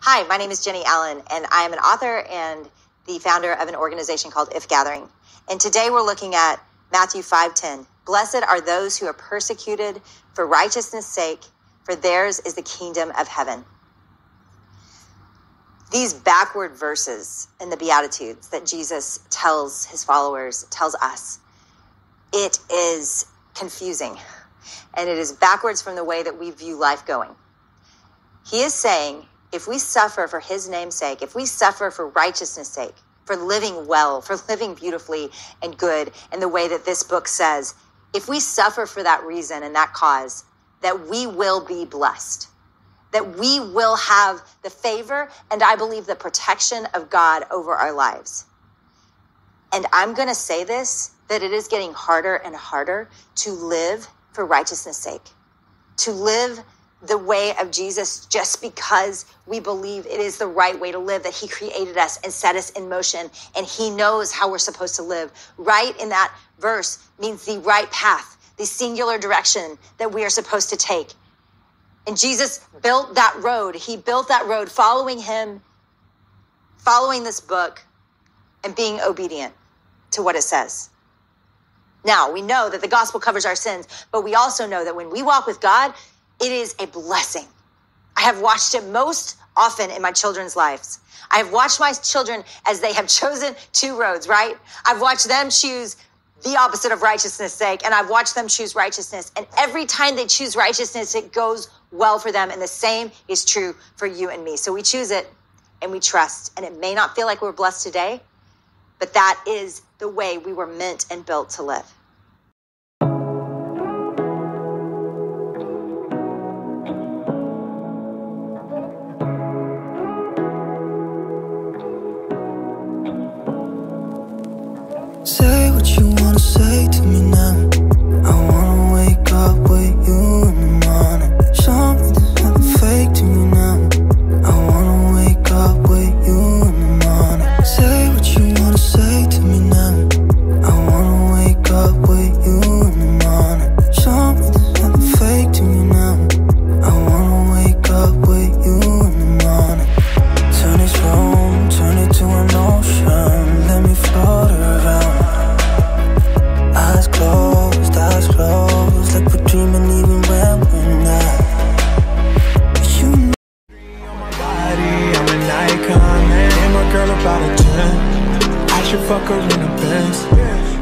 Hi, my name is Jenny Allen, and I am an author and the founder of an organization called If Gathering. And today we're looking at Matthew 5:10. Blessed are those who are persecuted for righteousness' sake, for theirs is the kingdom of heaven. These backward verses in the Beatitudes that Jesus tells his followers, tells us, it is confusing and it is backwards from the way that we view life going. He is saying, if we suffer for his name's sake, if we suffer for righteousness' sake, for living well, for living beautifully and good in the way that this book says, if we suffer for that reason and that cause, that we will be blessed, that we will have the favor and I believe the protection of God over our lives. And I'm going to say this that it is getting harder and harder to live for righteousness' sake, to live the way of Jesus just because we believe it is the right way to live, that He created us and set us in motion, and He knows how we're supposed to live. Right in that verse means the right path, the singular direction that we are supposed to take. And Jesus built that road. He built that road following Him, following this book, and being obedient to what it says. Now, we know that the gospel covers our sins, but we also know that when we walk with God, it is a blessing. I have watched it most often in my children's lives. I have watched my children as they have chosen two roads, right? I've watched them choose the opposite of righteousness sake and I've watched them choose righteousness. And every time they choose righteousness, it goes well for them. And the same is true for you and me. So we choose it and we trust. And it may not feel like we're blessed today, but that is the way we were meant and built to live. Say out of ten. I should fuck her in the face.